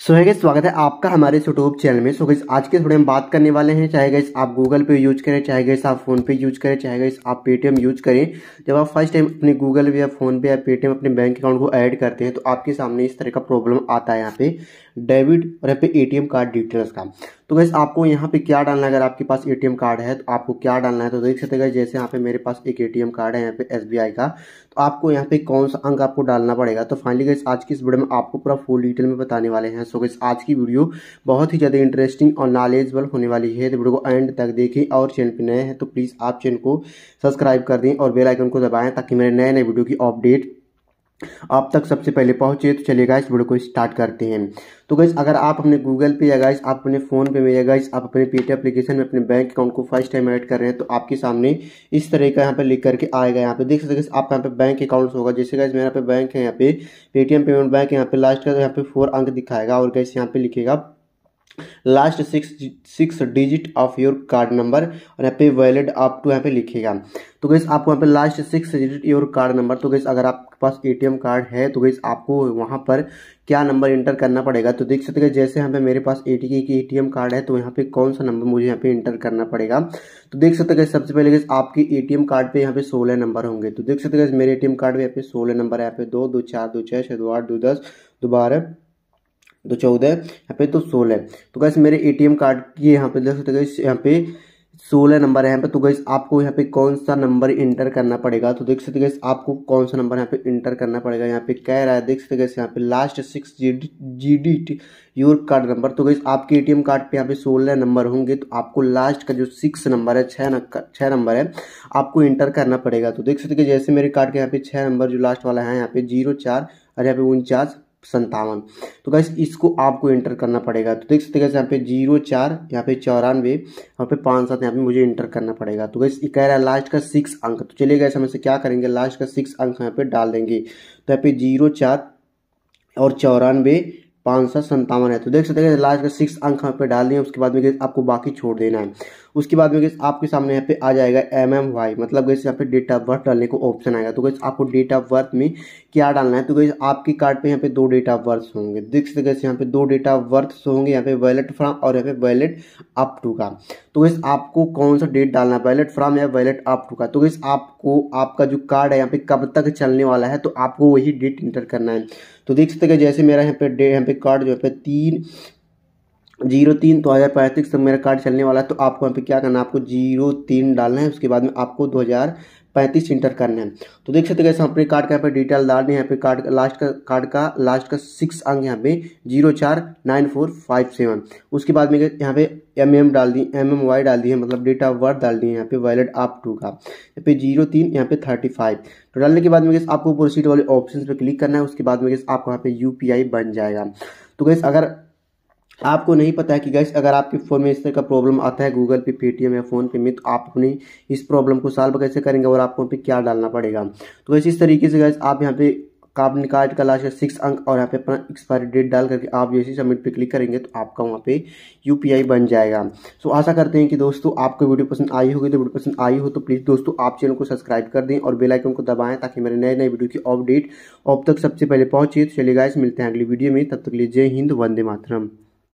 सो स्वागत है आपका हमारे यूट्यूब चैनल में। सो गैस आज के थोड़े हम बात करने वाले हैं, चाहे गैस आप गूगल पे यूज़ करें, चाहे गैस आप फ़ोन पे यूज़ करें, चाहे गैस आप पेटीएम यूज़ करें। जब आप फ़र्स्ट टाइम अपने गूगल पे या फ़ोन पे या पेटीएम अपने बैंक अकाउंट को ऐड करते हैं तो आपके सामने इस तरह का प्रॉब्लम आता है यहाँ पे। डेबिट और यहाँ पे एटीएम कार्ड डिटेल्स का। तो गैस आपको यहाँ पे क्या डालना है? अगर आपके पास एटीएम कार्ड है तो आपको क्या डालना है? तो देख सकते जैसे यहाँ पे मेरे पास एक एटीएम कार्ड है यहाँ पे एसबीआई का तो आपको यहाँ पे कौन सा अंक आपको डालना पड़ेगा? तो फाइनली गैस आज की इस वीडियो में आपको पूरा फुल डिटेल में बताने वाले हैं। सो गैस आज की वीडियो बहुत ही ज़्यादा इंटरेस्टिंग और नॉलेजबल होने वाली है। तो वीडियो को एंड तक देखें और चैनल पर नए हैं तो प्लीज़ आप चैनल को सब्सक्राइब कर दें और बेलाइकन को दबाएँ ताकि मेरे नए नए वीडियो की अपडेट आप तक सबसे पहले पहुँचे तो चलिए गाइस वीडियो को स्टार्ट करते हैं। तो गाइस अगर आप अपने गूगल पे या गाइस आप अपने फ़ोन पे में या गाइस आप अपने पेटी एप्लीकेशन में अपने बैंक अकाउंट को फ़र्स्ट टाइम ऐड कर रहे हैं तो आपके सामने इस तरह का यहाँ पे लिख करके आएगा यहाँ पे। देख सकते हैं आपका यहाँ पे बैंक अकाउंट होगा। जैसे गाइस मेरा पे बैंक है यहाँ पे पेटीएम पेमेंट बैंक यहाँ पे। लास्ट का यहाँ पे फोर अंक दिखाएगा और गाइस यहाँ पे लिखेगा last six six digit of your card number और यहाँ पे वैलिड अप टू यहाँ पे लिखेगा। तो गैस आपको यहाँ पे last six digit your card number तो गैस अगर आपके पास एटीएम कार्ड है तो गैस आपको वहाँ पर क्या नंबर इंटर करना पड़ेगा? तो देख सकते हैं, जैसे यहाँ पे मेरे पास एटी की एटीएम कार्ड है तो यहाँ पे कौन सा नंबर मुझे यहाँ पे इंटर करना पड़ेगा? तो देख सकते हैं सबसे पहले गैस आपकी एटीएम कार्ड पे यहाँ पे सोलह नंबर होंगे। तो देख सकते हैं मेरे एटीएम कार्ड पे यहाँ पे सोलह नंबर है, यहाँ पे दो दो, चार, दो छः छः दो, आठ, दो, दस, दो, बारह तो चौदह यहाँ पे तो सोलह तो गैस मेरे एटीएम कार्ड की यहाँ पे देख सकते गैस यहाँ पे सोलह नंबर है यहाँ पे तो गैस आपको यहाँ पे कौन सा नंबर इंटर करना पड़ेगा तो देख सकते गैस आपको कौन सा नंबर यहाँ पे इंटर करना पड़ेगा यहाँ पे कह रहा है देख सकते गैस यहाँ पे last six digit your card number तो गैस आपके एटीएम कार्ड पे यहाँ पे सोलह नंबर होंगे तो आपको लास्ट का जो सिक्स नंबर है छः छः नंबर है आपको इंटर करना पड़ेगा तो देख सकते जैसे मेरे कार्ड के यहाँ पे छः नंबर जो लास्ट वाला है यहाँ पे ज़ीरो चार और यहाँ पे उनचास संतावन तो गैस इसको आपको एंटर करना पड़ेगा। तो देख सकते हैं यहाँ पे ज़ीरो, चार, यहाँ पे चौरानवे, यहाँ पे पाँच, सात, यहाँ पे मुझे इंटर करना पड़ेगा। तो गैस ये कह रहा है लास्ट का सिक्स अंक। तो चलिए गैस हम इसे क्या करेंगे? लास्ट का सिक्स अंक यहाँ पे डाल देंगे। तो यहाँ पे ज़ीरो, चार और चौरानवे, पाँच सौ संतावन है। तो देख सकते हैं लास्ट का सिक्स अंक यहाँ पे डाल दिए। उसके बाद में आपको बाकी छोड़ देना है। उसके बाद में आपके सामने यहाँ पे आ जाएगा एम एम वाई मतलब गैस यहाँ पे डेट ऑफ़ बर्थ डालने को ऑप्शन आएगा। तो गैस आपको डेट ऑफ़ बर्थ में क्या डालना है? तो गैस आपके कार्ड पे यहाँ पे दो डेट ऑफ़ बर्थ होंगे। देख सकते गैस यहाँ पे दो डेट ऑफ़ बर्थ होंगे, यहाँ पे वैलेट फ्रॉम और यहाँ पे वैलेट अप टू का। तो गैस आपको कौन सा डेट डालना है? वैलेट फ्रॉम या वैलेट अप टू का? तो गैस आपको, आपका जो कार्ड है, यहाँ पे कब तक चलने वाला है तो आपको वही डेट इंटर करना है। तो देख सकते हैं जैसे मेरा यहाँ पे डे यहाँ पे कार्ड जो है तीन ज़ीरो तीन दो हज़ार पैंतीस तक मेरा कार्ड चलने वाला है तो आपको यहाँ पे क्या करना है? आपको ज़ीरो तीन डालना है, उसके बाद में आपको दो हज़ार पैंतीस इंटर करना है। तो देख सकते हैं हम अपने कार्ड का यहाँ पे डिटेल डाल दें। यहाँ पे कार्ड लास्ट का कार्ड का लास्ट का सिक्स अंक यहाँ पे ज़ीरो चार नाइन फोर फाइव सेवन उसके बाद में यहाँ पे एम एम डाल दी एम एम वाई डाल दी है मतलब डेट ऑफ़ बर्थ डाल दी है यहाँ पे वैलिड आप टू का। यहाँ पे ज़ीरो तीन, यहाँ पे थर्टी फाइव तो डालने के बाद में आपको प्रोसीड वाले ऑप्शन पे क्लिक करना है। उसके बाद में आपको यहाँ पे यूपीआई बन जाएगा। तो गैस अगर आपको नहीं पता है कि गैस अगर आपके फ़ोन में इस तरह का प्रॉब्लम आता है गूगल पे पेटीएम या फ़ोन पे में तो आप अपनी इस प्रॉब्लम को सॉल्व कैसे करेंगे और आपको पे क्या डालना पड़ेगा? तो वैसे इस तरीके से गैस आप यहाँ पे कार्ड कार्ड का लास्ट सिक्स अंक और यहाँ पे अपना एक्सपायरी डेट डाल करके आप जैसे सबमिट पे क्लिक करेंगे तो आपका वहाँ पे यूपीआई बन जाएगा। सो आशा करते हैं कि दोस्तों आपको वीडियो पसंद आई होगी। तो वीडियो पसंद आई हो तो प्लीज़ दोस्तों आप चैनल को सब्सक्राइब कर दें और बेल आइकन को दबाएँ ताकि मेरे नए नए वीडियो की अपडेट अब तक सबसे पहले पहुँचे। तो चलिए गाइस मिलते हैं अगली वीडियो में। तब तक लिए जय हिंद, वंदे मातरम।